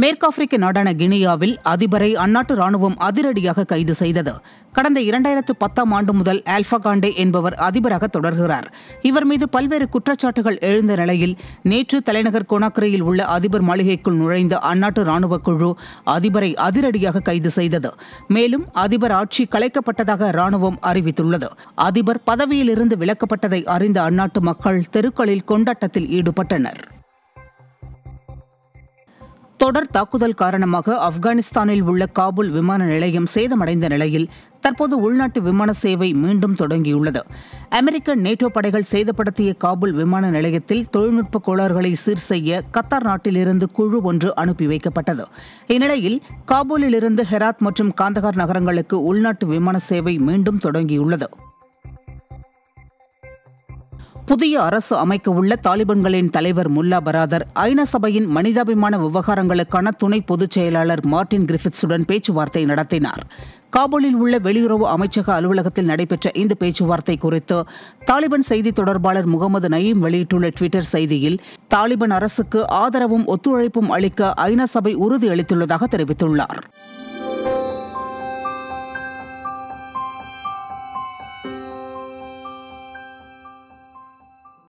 மேற்காப்பிரிக்க நாடான கினியாவில் அதிபரை அந்நாட்டு ராணுவம் அதிரடியாக கைது செய்தது. கடந்த இரண்டாயிரத்து பத்தாம் ஆண்டு முதல் ஆல்பா காண்டே என்பவர் அதிபராக தொடர்கிறார். இவர் மீது பல்வேறு குற்றச்சாட்டுகள் எழுந்த நிலையில் நேற்று தலைநகர் கொனாக்ரியில் உள்ள அதிபர் மாளிகைக்குள் நுழைந்த அந்நாட்டு ராணுவ குழு அதிபரை அதிரடியாக கைது செய்தது. மேலும் அதிபர் ஆட்சி கலைக்கப்பட்டதாக ராணுவம் அறிவித்துள்ளது. அதிபர் பதவியிலிருந்து விலக்கப்பட்டதை அறிந்த அந்நாட்டு மக்கள் தெருக்களில் கொண்டாட்டத்தில் ஈடுபட்டனர். தொடர் தாக்குதல் காரணமாக ஆப்கானிஸ்தானில் உள்ள காபூல் விமான நிலையம் சேதமடைந்த நிலையில் தற்போது உள்நாட்டு விமான சேவை மீண்டும் தொடங்கியுள்ளது. அமெரிக்க நேட்டோ படைகள் சேதப்படுத்திய காபூல் விமான நிலையத்தில் தொழில்நுட்ப கோளாறுகளை சீர் செய்ய கத்தார் நாட்டிலிருந்து குழு ஒன்று அனுப்பி வைக்கப்பட்டது. இந்நிலையில் காபூலிலிருந்து ஹெராத் மற்றும் காந்தகார் நகரங்களுக்கு உள்நாட்டு விமான சேவை மீண்டும் தொடங்கியுள்ளது. புதிய அரசு அமைக்க உள்ள தாலிபான்களின் தலைவர் முல்லா பராதர் ஐநா சபையின் மனிதாபிமான விவகாரங்களுக்கான துணை பொதுச் செயலாளர் மார்டின் கிரிஃபித்ஸுடன் பேச்சுவார்த்தை நடத்தினார். காபூலில் உள்ள வெளியுறவு அமைச்சக அலுவலகத்தில் நடைபெற்ற இந்த பேச்சுவார்த்தை குறித்து தாலிபான் செய்தி தொடர்பாளர் முகமது நயீம் வெளியிட்டுள்ள டுவிட்டர் செய்தியில் தாலிபான் அரசுக்கு ஆதரவும் ஒத்துழைப்பும் அளிக்க ஐநா சபை உறுதியளித்துள்ளதாக தெரிவித்துள்ளார்.